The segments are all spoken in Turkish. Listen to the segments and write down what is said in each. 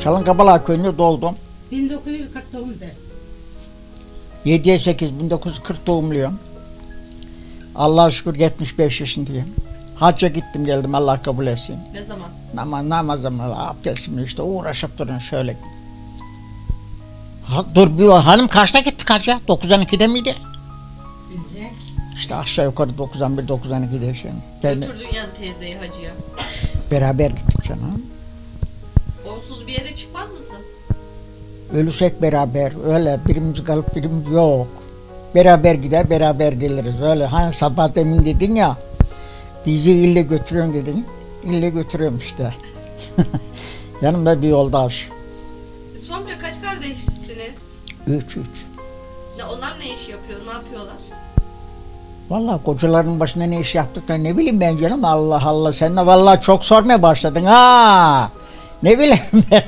Çalın Kabala köyünde doğdum. 1940 doğumda. 7'ye 8 1940 doğumluyum. Allah'a şükür 75 yaşındayım. Hacca gittim geldim Allah kabul etsin. Ne zaman? Namaz namazım abdestimle işte uğraşıp durun şöyle. Ha, dur bir hanım kaçta gittik hacca? 92'de miydi? Sizce? İşte aşağı yukarı 91 92'de yaşıyorum. Ben Götürdün yani teyzeyi hacıya. beraber gittik canım. Onsuz bir yere çıkmaz mısın? Ölüsek beraber öyle birimiz kalıp birimiz yok. Beraber gider beraber geliriz öyle. Hani sabah demin dedin ya dizi ille götürüyorum dedin. İlle götürüyorum işte. Yanımda bir yoldaş. Yusuf amca kaç kardeşsiniz? Üç üç. Ne, onlar ne iş yapıyor? Ne yapıyorlar? Vallahi kocaların başında ne iş yaptıklarını ne bileyim ben canım Allah Allah sen de vallahi çok sormaya başladın ha. Ne bileyim ben.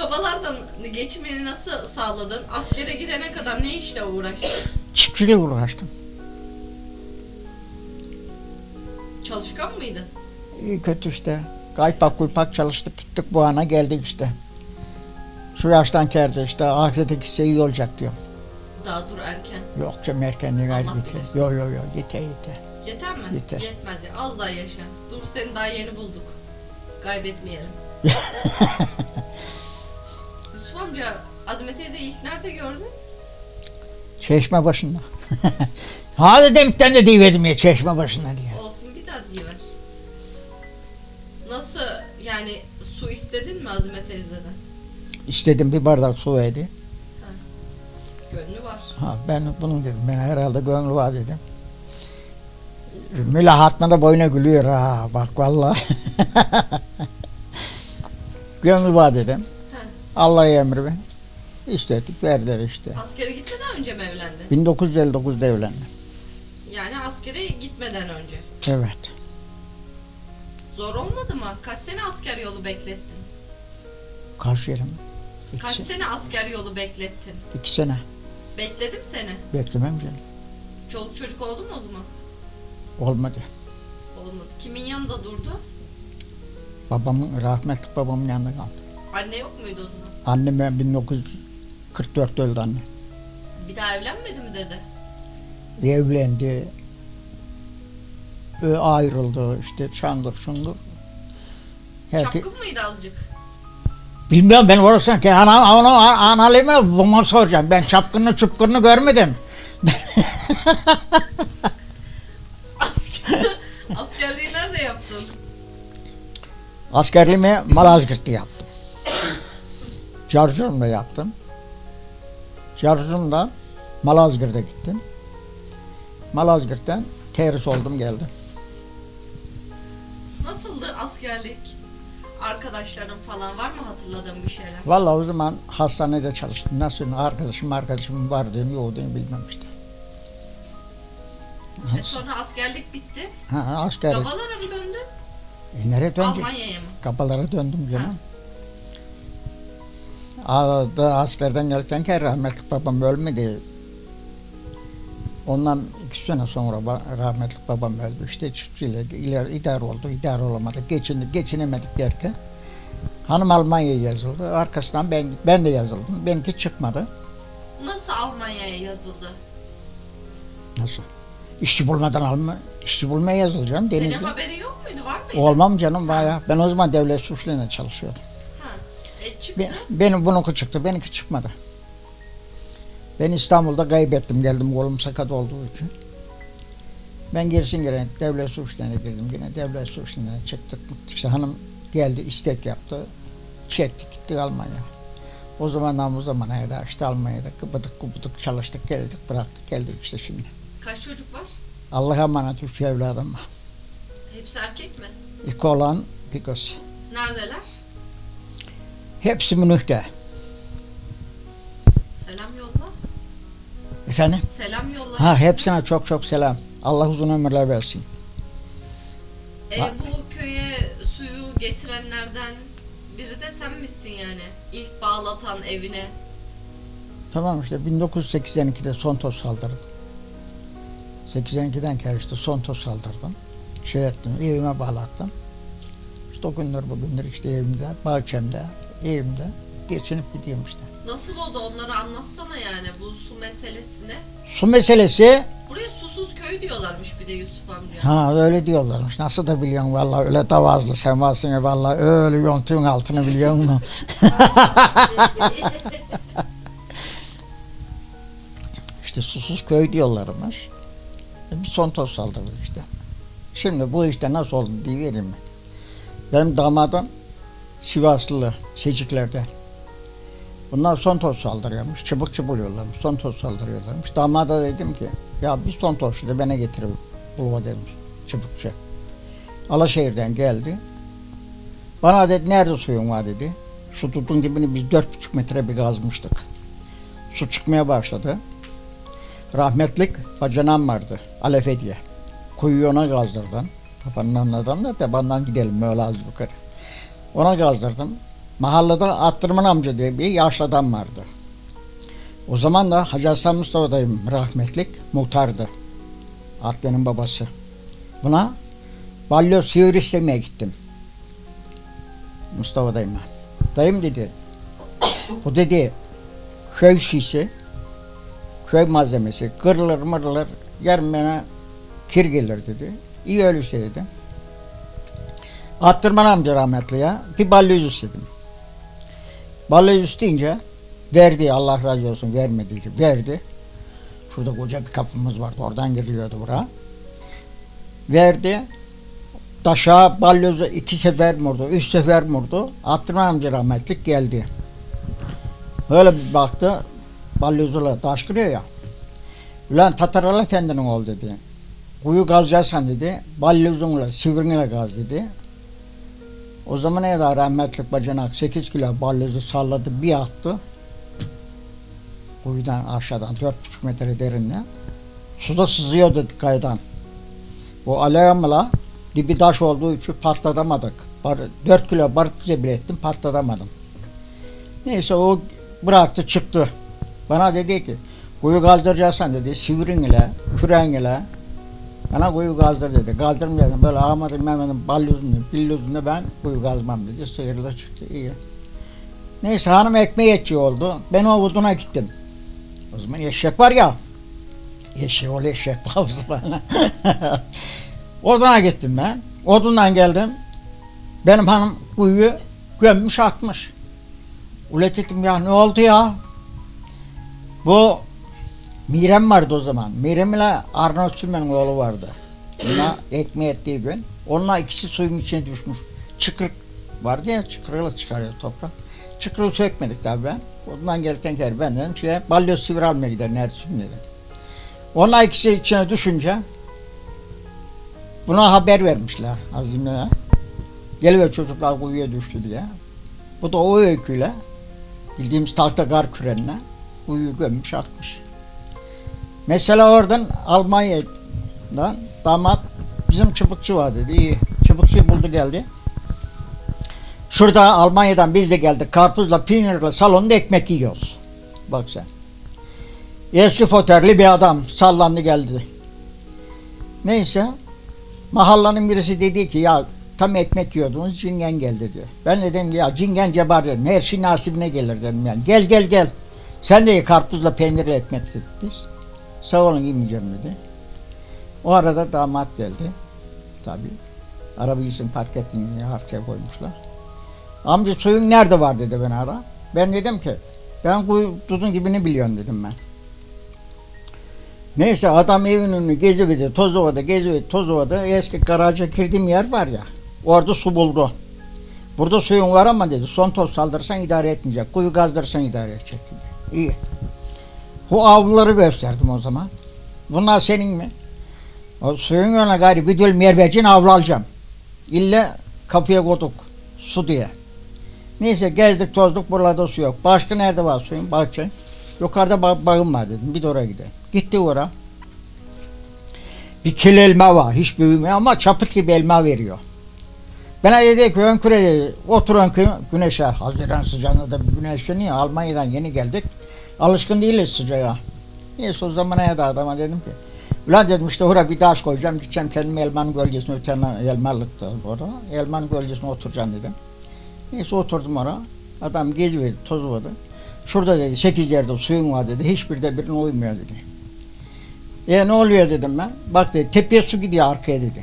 Babalardan geçimini nasıl sağladın? Askere gidene kadar ne işle uğraştın? Çiftçiyle uğraştım. Çalışkan mıydın? İyi kötü işte. Kaypak kuypak çalıştık gittik bu ana geldik işte. Şu yaştan kerde işte ahirete gitse iyi olacak diyor. Daha dur erken. Yok canım erken değil Allah yeter. bilir. Yok yok yok yeter yeter. Yeter mi? Yeter. Yetmez ya. Az daha yaşa. Dur seni daha yeni bulduk. Kaybetmeyelim. Yusuf amca Azime teyzeyi ilk nerede gördün? Çeşme başında. Hadi demikten de deyiverdim ya çeşme başında diye. Olsun bir daha diyiver. Nasıl yani su istedin mi Azime teyzeden? İstedim bir bardak su verdi. Gönlü var. Ha, ben bunu dedim. Ben herhalde gönlü var dedim. Mülahatma da boyuna gülüyor ha bak vallahi. dedim. He. Allah'a emri ben. İstedik verdiler işte. Askere gitmeden önce mi evlendin? 1959'da evlendim. Yani askere gitmeden önce. Evet. Zor olmadı mı? Kaç sene asker yolu beklettin? Kaç yerim? İki, Kaç se- sene asker yolu beklettin? iki sene. Bekledim seni. Beklemem canım. Çoluk çocuk oldu mu o zaman? Olmadı. Olmadı. Kimin yanında durdu? Babamın, rahmetli babamın yanında kaldı. Anne yok muydu o zaman? Annem ben 1944'te öldü anne. Bir daha evlenmedi mi dedi. Evlendi. Ö, ayrıldı işte çangır şungur. Herkes, Çapkın mıydı azıcık? bilmiyorum ben orasını ki ana, onu analıma babama soracağım. Ben çapkını çupkını görmedim. Askerliğimi Malazgirt'te yaptım. Çarşırım'da yaptım. Çarşırım'da Malazgirt'e gittim. Malazgirt'ten terhis oldum geldim. Nasıldı askerlik? Arkadaşların falan var mı hatırladığın bir şeyler? Vallahi o zaman hastanede çalıştım. Nasıl arkadaşım arkadaşım var diyeyim yok diyeyim bilmem işte. E sonra askerlik bitti. Ha, askerlik. Gabalara mı döndün? E, nereye döndüm? Almanya'ya mı? Kapalara döndüm canım. Ağda askerden gelirken ki rahmetli babam ölmedi. Ondan iki sene sonra rahmetli babam öldü. İşte çiftçiyle ileri, idare oldu, idare olamadı. Geçindik, geçinemedik derken hanım Almanya'ya yazıldı. Arkasından ben ben de yazıldım. Benimki çıkmadı. Nasıl Almanya'ya yazıldı? Nasıl? İşçi bulmadan alma, işçi bulmaya yazılacağım Senin haberin yok muydu? Var mıydı? Olmam canım bayağı. Ben o zaman devlet suçlarına çalışıyordum. Ha. E çıktı. Ben, benim bununki çıktı, benimki çıkmadı. Ben İstanbul'da kaybettim, geldim kolum sakat olduğu için. Ben gerisin gene devlet suçlarına girdim yine devlet suçlarına çıktık. İşte hanım geldi istek yaptı. Çektik gittik Almanya. O zamandan bu zamana kadar işte Almanya'da kıpıdık kıpıdık çalıştık geldik bıraktık geldik işte şimdi. Kaç çocuk var? Allah'a emanet üç evladım var. Hepsi erkek mi? İlk olan bir kız. Neredeler? Hepsi Münih'te. Selam yolla. Efendim? Selam yolla. Ha hepsine çok çok selam. Allah uzun ömürler versin. E, Ha. bu köye suyu getirenlerden biri de sen misin yani? İlk bağlatan evine. Tamam işte 1982'de son toz saldırdım. 82'den kere işte son toz saldırdım. Şey ettim, evime bağlattım. İşte o günler bugünler işte evimde, bahçemde, evimde geçinip gidiyorum işte. Nasıl oldu onları anlatsana yani bu su meselesini. Su meselesi Buraya susuz köy diyorlarmış bir de Yusuf amca. Ha öyle diyorlarmış. Nasıl da biliyorsun vallahi öyle davazlı sen varsın ya vallahi öyle yontuğun altını biliyor musun? işte susuz köy diyorlarmış. Bir son toz saldırdı işte. Şimdi bu işte nasıl oldu diye vereyim mi? Benim damadım Sivaslı Secikler'de. Bunlar son toz saldırıyormuş. Çıbık çıbuluyorlarmış. Son toz saldırıyorlarmış. Damada dedim ki ya bir son toz da bana getir bulva dedim. Çıbıkçı. Alaşehir'den geldi. Bana dedi nerede suyun var dedi. Su tutun dibini biz dört buçuk metre bir kazmıştık. Su çıkmaya başladı. Rahmetlik bacanam vardı. Alefe diye. Kuyuyu ona kazdırdım. Tabandan da tabandan gidelim öyle az yukarı. Ona kazdırdım. Mahallede Attırman amca diye bir yaşlı adam vardı. O zaman da Hacı Hasan Mustafa dayım rahmetlik muhtardı. Atlı'nın babası. Buna balyo sihir istemeye gittim. Mustafa dayıma. Dayım dedi. Bu dedi köy şişi köy malzemesi kırılır mırılır bana kir gelir dedi. İyi öyleyse dedi. Attırman amca rahmetli ya. Bir balyoz istedim. Balyoz isteyince verdi Allah razı olsun vermedi. Verdi. Şurada koca bir kapımız vardı. Oradan giriliyordu bura. Verdi. Taşa balyozu iki sefer vurdu. Üç sefer vurdu. Attırman amca rahmetlik geldi. Öyle bir baktı. Balyozuyla taş kırıyor ya. Ulan Tataralı Efendi'nin oğlu dedi. Kuyu kazacaksan dedi. Balyozunla sivrinle kaz dedi. O zaman ne kadar rahmetlik bacanak 8 kilo balyozu salladı bir attı. Kuyudan aşağıdan 4,5 metre derinle. Suda sızıyordu kaydan. O alevimle dibi taş olduğu için patlatamadık. Bar, 4 kilo barut bile ettim patlatamadım. Neyse o bıraktı çıktı. Bana dedi ki kuyu kaldıracaksan dedi sivrin ile küren ile bana kuyu kazdır dedi. Kaldırmayacaksın böyle Ahmet'in Mehmet'in balyozunu, billozunu ben kuyu kazmam dedi. Sıyırla çıktı iyi. Neyse hanım ekmeği yetiyor oldu. Ben o oduna gittim. O zaman eşek var ya. Eşek ol eşek kavzu bana. Oduna gittim ben. Odundan geldim. Benim hanım kuyuyu gömmüş atmış. Ulet dedim ya ne oldu ya? Bu Mirem vardı o zaman. Mirem ile Arnold Sülmen'in oğlu vardı. Ona ekmeği ettiği gün. Onunla ikisi suyun içine düşmüş. Çıkırık vardı ya çıkırıkla çıkarıyor toprak. Çıkırığı sökmedik tabii ben. Ondan gelirken gel ben dedim şey balyoz sivri almaya gider neredesin dedim. Onunla ikisi içine düşünce buna haber vermişler Azim'e. Geliver çocuklar kuyuya düştü diye. Bu da o öyküyle bildiğimiz tahta kar kürenle kuyuyu gömmüş atmış. Mesela oradan Almanya'dan damat bizim çıpıkçı var dedi. İyi. Çıpıkçıyı buldu geldi. Şurada Almanya'dan biz de geldik. Karpuzla, peynirle salonda ekmek yiyoruz. Bak sen. Eski foterli bir adam sallandı geldi. Neyse. Mahallanın birisi dedi ki ya tam ekmek yiyordunuz cingen geldi diyor. Ben de dedim ya cingen cebar dedim. Her şey nasibine gelir dedim yani. Gel gel gel. Sen de karpuzla peynirle ekmek dedik biz. Sağ olun yemeyeceğim dedi. O arada damat geldi. Tabii. Arabayı için park ettiğini arkaya koymuşlar. Amca suyun nerede var dedi ben ara. Ben dedim ki ben kuyu tuzun dibini biliyorum dedim ben. Neyse adam evin önünü geziyordu, Tozova'da geziyordu, Tozova'da eski garaja girdiğim yer var ya, orada su buldu. Burada suyun var ama dedi, son toz saldırırsan idare etmeyecek, kuyu kazdırırsan idare edecek. İyi. Bu avluları gösterdim o zaman. Bunlar senin mi? O suyun önüne gayri bir döl mervecin avlu alacağım. İlle kapıya koyduk su diye. Neyse gezdik tozduk buralarda su yok. Başka nerede var suyun? Bahçe. Yukarıda ba bağım var dedim. Bir de oraya gidelim. Gitti oraya. Bir kil elma var. Hiç büyümüyor ama çapıt gibi elma veriyor. Bana dedi ki ön küre dedi. Otur ön küre, güneşe. Haziran sıcağında da güneşleniyor. Almanya'dan yeni geldik. Alışkın değiliz sıcağa. Neyse o zamana da adama dedim ki Ulan dedim işte oraya bir taş koyacağım. Gideceğim kendime elmanın gölgesine ötene elmalıktı orada. Elmanın gölgesine oturacağım dedim. Neyse oturdum oraya. Adam geziverdi, toz vardı. Şurada dedi sekiz yerde suyun var dedi. Hiçbir de birine uymuyor dedi. E ne oluyor dedim ben. Bak dedi tepeye su gidiyor arkaya dedi.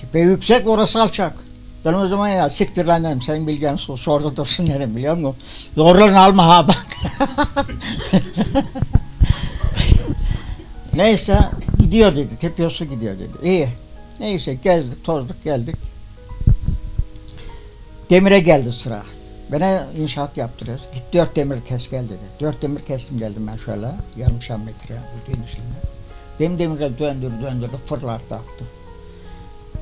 Tepe yüksek orası alçak. Ben o zaman ya siktir lan dedim. Sen bileceğin su, su orada dursun dedim biliyor musun? Zorlarını alma ha bak. Neyse gidiyor dedi. Tepeye su gidiyor dedi. İyi. Neyse gezdik tozduk geldik. Demire geldi sıra. Bana inşaat yaptırıyoruz. Git dört demir kes gel dedi. Dört demir kestim geldim ben şöyle. Yarımşar metre bu genişliğinde. Benim demirle döndürdü döndürdü fırlattı attı.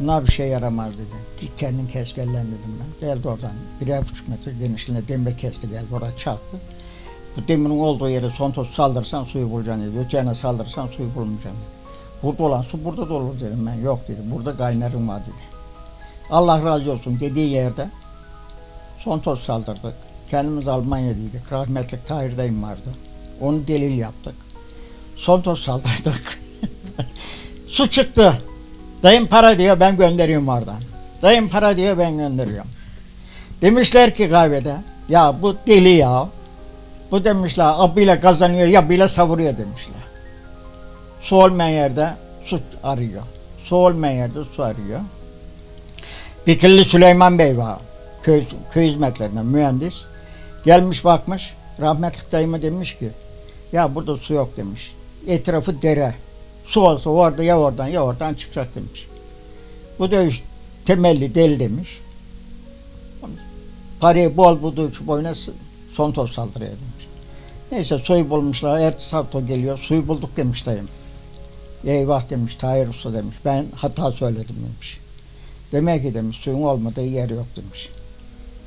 Bunlar bir şey yaramaz dedi. Git kendin kes gel dedim ben. Geldi oradan birer buçuk metre genişliğinde demir kesti geldi oraya çarptı. Bu demirin olduğu yere son toz saldırırsan suyu bulacaksın dedi. Öteyene saldırırsan suyu bulmayacaksın. Burada olan su burada da olur dedim ben. Yok dedi. Burada kaynarım var dedi. Allah razı olsun dediği yerde son toz saldırdık. Kendimiz Almanya'daydık. Rahmetli Tahir dayım vardı. Onu delil yaptık. Son toz saldırdık. su çıktı. Dayım para diyor ben gönderiyorum oradan. Dayım para diyor ben gönderiyorum. Demişler ki kahvede ya bu deli ya. Bu demişler abıyla kazanıyor yabıyla savuruyor demişler. Su olmayan yerde su arıyor. Su olmayan yerde su arıyor. Dikilli Süleyman Bey var. Köy, köy hizmetlerinden mühendis. Gelmiş bakmış. Rahmetli dayıma demiş ki ya burada su yok demiş. Etrafı dere. Olsa orada ya oradan ya oradan çıkacak demiş. Bu işte temelli deli demiş. Parayı bol bulduğu için boyuna son toz saldırıyor demiş. Neyse suyu bulmuşlar. Ertesi hafta geliyor. Suyu bulduk demiş dayım. Eyvah demiş. Tahir Usta demiş. Ben hata söyledim demiş. Demek ki demiş suyun olmadığı yer yok demiş.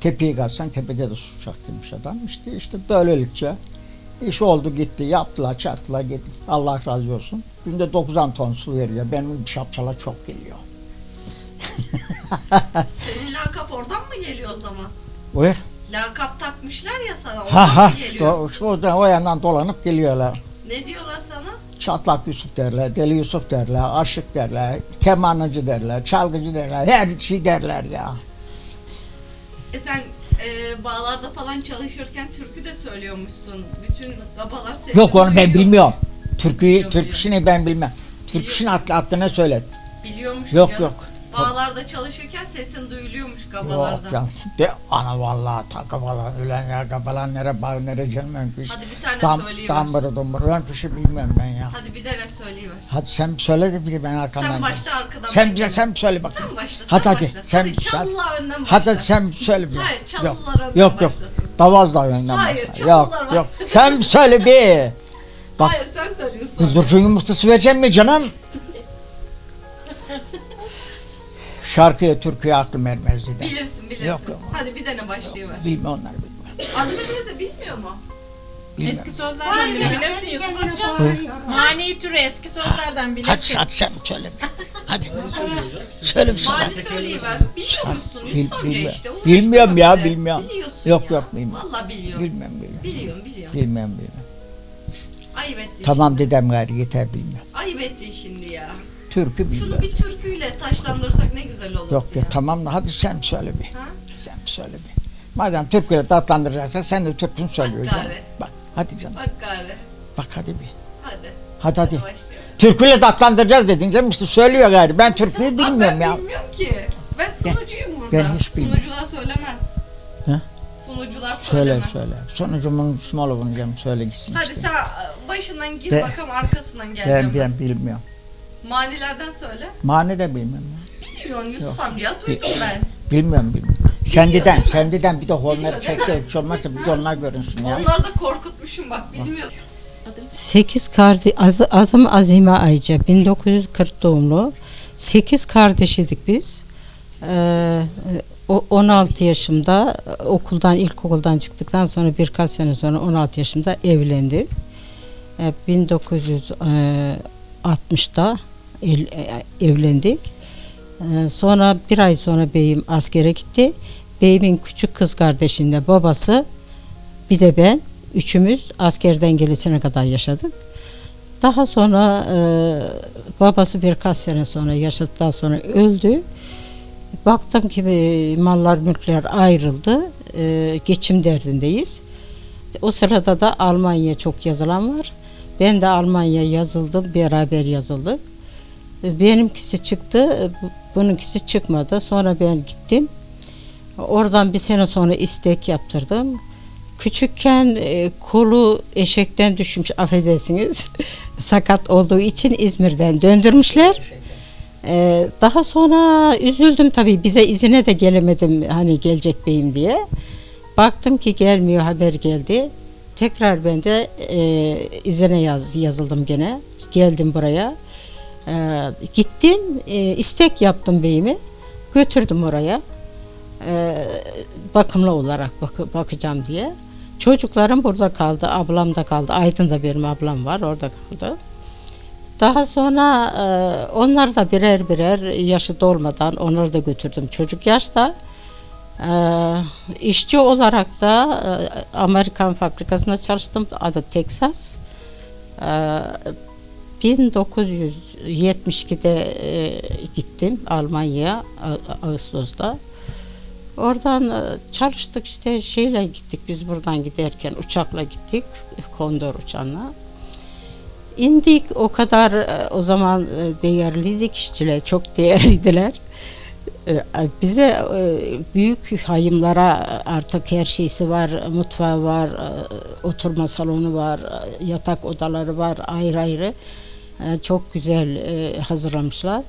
Tepeyi kazsan tepede de su çıkacak demiş adam. İşte işte böylelikçe iş oldu gitti. Yaptılar çaktılar gitti. Allah razı olsun. Günde 90 ton su veriyor. Benim şapşala çok geliyor. Senin lakap oradan mı geliyor o zaman? Buyur. Lakap takmışlar ya sana oradan Ha ha mı geliyor? işte oradan o yandan dolanıp geliyorlar. Ne diyorlar sana? Çatlak Yusuf derler, Deli Yusuf derler, aşık derler, kemanıcı derler, çalgıcı derler, her şey derler ya. E sen e, bağlarda falan çalışırken türkü de söylüyormuşsun. Bütün gabalar sesini Yok onu ben duyuyor. bilmiyorum. Türküyü, Biliyor, türküsünü ben bilmem. Türküsünü Biliyor. adlı adına söylet. Biliyormuş Yok ya. yok. Bağlarda çalışırken sesin duyuluyormuş Yok gabalardan. ya. De ana vallahi ta kabalan ölen ya kabalan nere bağ nere canım önpüş. Hadi bir tane Tam, söyleyiver. tam bırı dumbur önpüşü bilmem ben ya. Hadi bir tane söyleyiver. Hadi sen söyle de bir de ben arkandan. Sen başla arkadan. Sen, sen, gelirim. söyle bakayım. Sen başla. Hadi sen hadi. başla. Sen, hadi çalılar önden başla. Hadi sen söyle bir. Hayır Yok. çalılar önden Yok yok. başlasın. Davaz da önden Hayır, başla. çalılar Yok var. yok. Sen söyle bir. Bak. Hayır sen söylüyorsun. Kuldurcun yumurtası vereceğim mi canım? Şarkıya, türküye aklım ermez dedi. Bilirsin bilirsin. Yok, yok. Hadi bir tane başlayıver. Bilme onlar bilmez. Azmi teyze bilmiyor mu? Bilmem. Eski sözlerden bilebilirsin Yusuf amca. Mani türü eski sözlerden Hadi, bilirsin. hadi sen söyle. Hadi. söyle bir sana. Mani söyleyiver. Bilmiyor musun Bil- Yusuf amca bilmem. işte. Bilmiyorum ya, bilmiyorum. Biliyorsun Yok, ya. yok, bilmem. Valla biliyorum. Bilmem bilmem. Biliyorum biliyorum. Bilmem bilmem. Ayıp ettin Tamam dedem gari yeter bilmem. Ayıp ettin şimdi ya. Türkü bilmem. Şunu bir türküyle taşlandırsak ne güzel olurdu Yok ya. tamam da hadi sen söyle bir. Ha? Sen söyle bir. Madem türküyle tatlandıracaksan sen de türkünü söylüyorsun. gari. Bak hadi canım. Bak gari. Bak hadi bir. Hadi. Hadi hadi. Başlayalım. Türküyle tatlandıracağız dedin canım işte söylüyor gari. Ben türküyü Abi bilmiyorum ben ya. bilmiyorum ki. Ben sunucuyum burada. ben hiç bilmiyorum. Sunucular söylemez. Ha? Sunucular Söyle söylemez. söyle. Sonucumun Smolov'un canım söyle gitsin Hadi işte. sen başından gir Ben- bakalım arkasından geleceğim. Ben, ben bilmiyorum. Manilerden söyle. Mani de bilmem. Biliyorsun Yusuf amca duydum ben. Bilmiyorum bilmiyorum. Sendiden, değil mi? sendiden bir de Biliyor, değil çek de hiç olmazsa bir de onlar görünsün ya. Onları da korkutmuşum bak bilmiyorum. Sekiz kardeş, adı, adım Azime Ayca, 1940 doğumlu. Sekiz kardeşidik biz. Ee, o 16 yaşımda e, okuldan, ilkokuldan çıktıktan sonra birkaç sene sonra 16 yaşımda evlendim. Ee, 1960'da el- e, evlendik. Ee, sonra bir ay sonra beyim askere gitti. Beyimin küçük kız kardeşinle babası bir de ben üçümüz askerden gelesine kadar yaşadık. Daha sonra e, babası birkaç sene sonra yaşadıktan sonra öldü. Baktım ki e, mallar mülkler ayrıldı. E, geçim derdindeyiz. O sırada da Almanya çok yazılan var. Ben de Almanya yazıldım, beraber yazıldık. Benimkisi çıktı, e, bu- bununkisi çıkmadı. Sonra ben gittim. Oradan bir sene sonra istek yaptırdım. Küçükken e, kolu eşekten düşmüş affedersiniz. Sakat olduğu için İzmir'den döndürmüşler. E, daha sonra üzüldüm tabii. Bir de izine de gelemedim hani gelecek beyim diye. Baktım ki gelmiyor haber geldi. Tekrar ben de e, izine yaz, yazıldım gene. Geldim buraya. E, gittim e, istek yaptım beyimi. Götürdüm oraya. E, bakımlı olarak bak- bakacağım diye. Çocuklarım burada kaldı. Ablam da kaldı. Aydın'da benim ablam var. Orada kaldı. Daha sonra e, onlar da birer birer yaşı dolmadan onları da götürdüm çocuk yaşta. E, işçi olarak da e, Amerikan fabrikasında çalıştım. Adı Texas. E, 1972'de e, gittim Almanya'ya Ağustos'ta. Oradan e, çalıştık işte şeyle gittik biz buradan giderken uçakla gittik kondor uçağına. İndik o kadar e, o zaman e, değerliydik işçiler çok değerliydiler. Bize büyük hayımlara artık her şeysi var, mutfağı var, oturma salonu var, yatak odaları var ayrı ayrı. E, Çok güzel e, hazırlamışlar.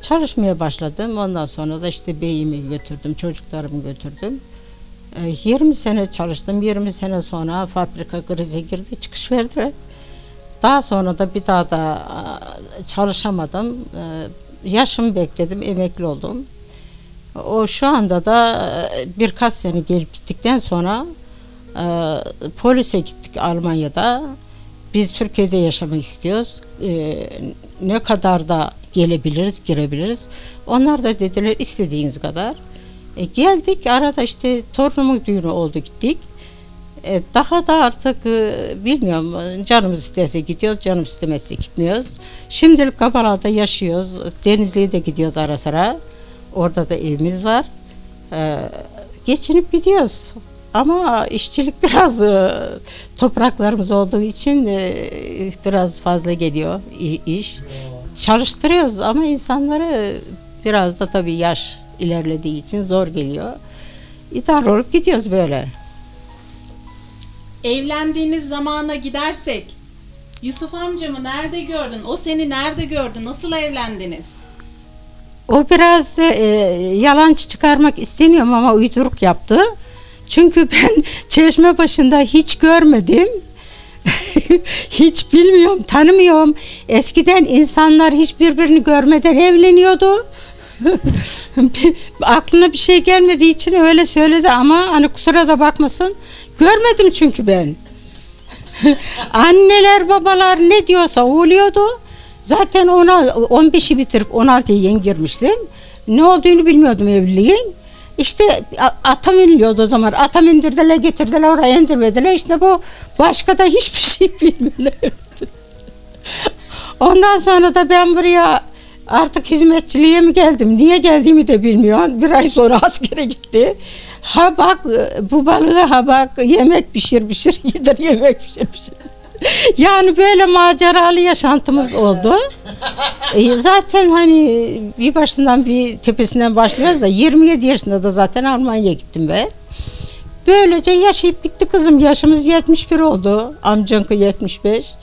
Çalışmaya başladım. Ondan sonra da işte beyimi götürdüm, çocuklarımı götürdüm. E, 20 sene çalıştım. 20 sene sonra fabrika krize girdi, çıkış verdiler. Daha sonra da bir daha da çalışamadım. E, Yaşımı bekledim, emekli oldum. O şu anda da e, birkaç sene gelip gittikten sonra e, polise gittik Almanya'da. Biz Türkiye'de yaşamak istiyoruz. E, ne kadar da gelebiliriz, girebiliriz. Onlar da dediler istediğiniz kadar. E, geldik arada işte torunumun düğünü oldu gittik. E, daha da artık e, bilmiyorum canımız isterse gidiyoruz, canım istemezse gitmiyoruz. Şimdilik Kabala'da yaşıyoruz. Denizli'ye de gidiyoruz ara sıra. Orada da evimiz var. E, geçinip gidiyoruz. Ama işçilik biraz e, topraklarımız olduğu için e, biraz fazla geliyor iş. Çalıştırıyoruz ama insanları biraz da tabii yaş ilerlediği için zor geliyor. İdare olup gidiyoruz böyle. Evlendiğiniz zamana gidersek Yusuf amcamı nerede gördün? O seni nerede gördü? Nasıl evlendiniz? O biraz e, yalancı çıkarmak istemiyorum ama uyduruk yaptı. Çünkü ben çeşme başında hiç görmedim. hiç bilmiyorum, tanımıyorum. Eskiden insanlar hiç birbirini görmeden evleniyordu. Aklına bir şey gelmediği için öyle söyledi ama hani kusura da bakmasın. Görmedim çünkü ben. Anneler babalar ne diyorsa oluyordu. Zaten ona 15'i bitirip 16'ya yeni girmiştim. Ne olduğunu bilmiyordum evliliğin. İşte a- atam iniliyordu o zaman. Atam indirdiler getirdiler oraya indirmediler. İşte bu başka da hiçbir şey bilmiyorlar. Ondan sonra da ben buraya artık hizmetçiliğe mi geldim? Niye geldiğimi de bilmiyorum. Bir ay sonra askere gitti. Ha bak bu balığı ha bak yemek pişir pişir yedir yemek pişir pişir. Yani böyle maceralı yaşantımız oldu. E, zaten hani bir başından bir tepesinden başlıyoruz da 27 yaşında da zaten Almanya'ya gittim ben. Böylece yaşayıp gitti kızım. Yaşımız 71 oldu. Amcankı 75.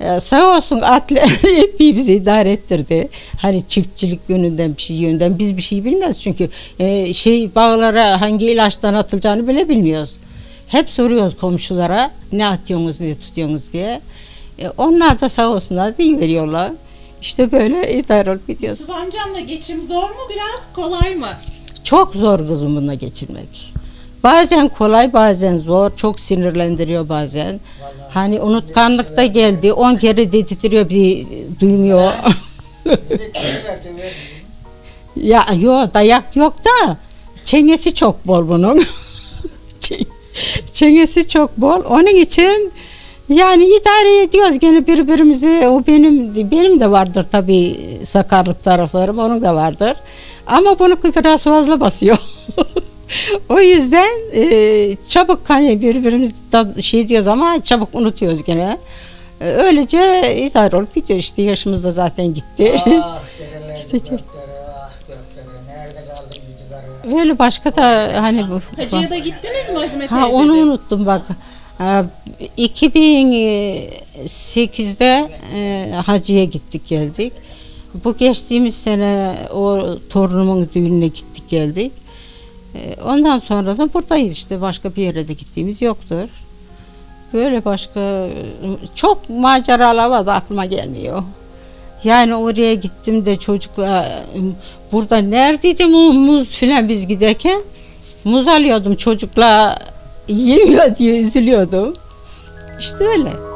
Ee, sağ olsun Atli hep bizi idare ettirdi. Hani çiftçilik yönünden bir şey yönünden biz bir şey bilmiyoruz çünkü e, şey bağlara hangi ilaçtan atılacağını bile bilmiyoruz. Hep soruyoruz komşulara ne atıyorsunuz ne tutuyorsunuz diye. E, onlar da sağ olsunlar değil veriyorlar. İşte böyle idare olup gidiyoruz. Yusuf amcamla geçim zor mu biraz kolay mı? Çok zor kızım bununla geçirmek. Bazen kolay bazen zor. Çok sinirlendiriyor bazen. Hani unutkanlık da geldi. 10 kere dedirtiyor bir duymuyor. ya yok dayak yok da çenesi çok bol bunun. Çe- çenesi çok bol. Onun için Yani idare ediyoruz gene birbirimizi. O benim benim de vardır tabii sakarlık taraflarım, onun da vardır. Ama bunu biraz fazla basıyor. o yüzden e, çabuk hani birbirimiz şey diyoruz ama çabuk unutuyoruz gene. E, Öylece idare olup gidiyor işte yaşımız da zaten gitti. Ah İşte Öyle başka da hani bu Hacı'ya da gittiniz mi Azime Ha teyzeciğim? onu unuttum bak. Ha, 2008'de e, hacıya gittik geldik. Bu geçtiğimiz sene o torunumun düğününe gittik geldik. E, ondan sonra da buradayız işte başka bir yere de gittiğimiz yoktur. Böyle başka çok maceralar var da aklıma gelmiyor. Yani oraya gittim de çocukla burada neredeydi bu muz filan biz giderken muz alıyordum çocukla yemiyor diye üzülüyordum. İşte öyle.